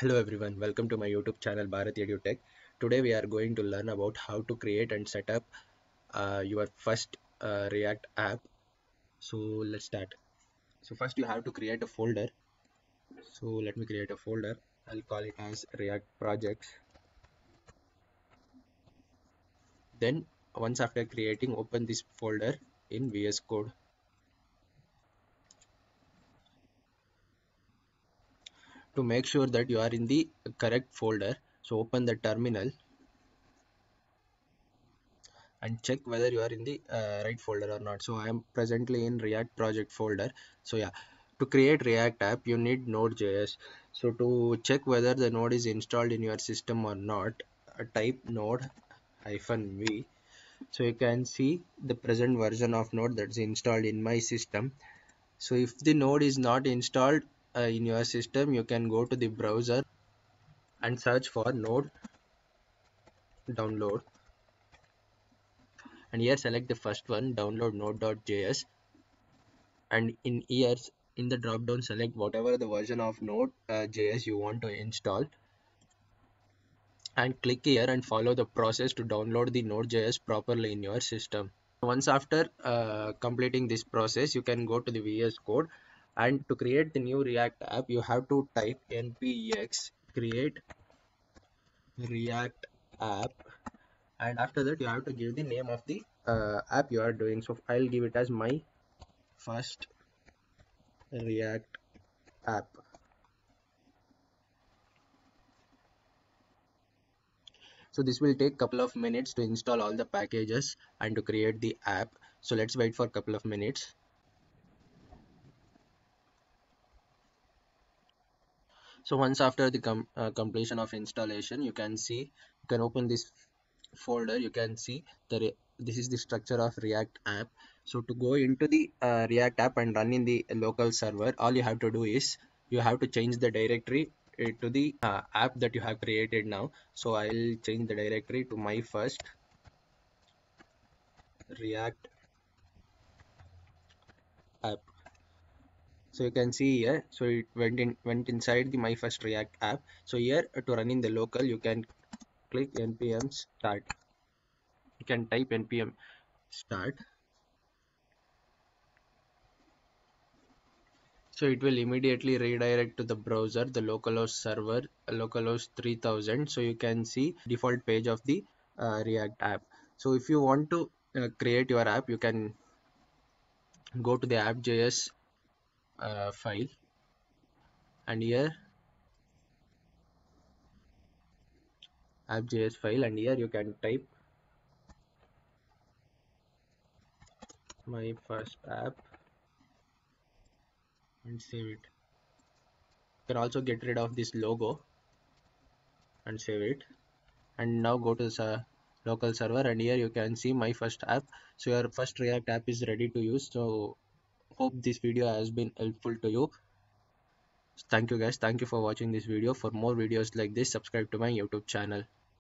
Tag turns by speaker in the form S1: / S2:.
S1: Hello everyone, welcome to my YouTube channel Bharath EduTech. Today we are going to learn about how to create and set up uh, your first uh, React app. So let's start. So first you have to create a folder. So let me create a folder. I'll call it as React projects. Then once after creating, open this folder in VS Code. To make sure that you are in the correct folder. So open the terminal and check whether you are in the uh, right folder or not. So i am presently in react project folder. So yeah to create react app you need node.js so to check whether the node is installed in your system or not uh, type node hyphen v so you can see the present version of node that's installed in my system. So if the node is not installed uh, in your system you can go to the browser and search for node download. And here select the first one download node.js and in here in the drop down select whatever the version of node uh, js you want to install. And click here and follow the process to download the node.js properly in your system. Once after uh, completing this process you can go to the vs code and to create the new react app you have to type npx create react app. And after that you have to give the name of the uh, app you are doing. So i'll give it as my first react app. So this will take a couple of minutes to install all the packages and to create the app. So let's wait for a couple of minutes so once after the com uh, completion of installation you can see you can open this folder you can see that this is the structure of react app. So to go into the uh, react app and run in the local server all you have to do is you have to change the directory uh, to the uh, app that you have created now. So i'll change the directory to my first react app so you can see here. So it went in went inside the my first react app. So here to run in the local you can click npm start. You can type npm start. So it will immediately redirect to the browser the localhost server localhost 3000 so you can see default page of the uh, react app. So if you want to uh, create your app you can go to the app.js uh, file. And here app.js file. And here you can type my first app and save it. You can also get rid of this logo and save it. And now go to the local server. And here you can see my first app. So your first react app is ready to use. So hope this video has been helpful to you. Thank you guys. Thank you for watching this video. For more videos like this subscribe to my youtube channel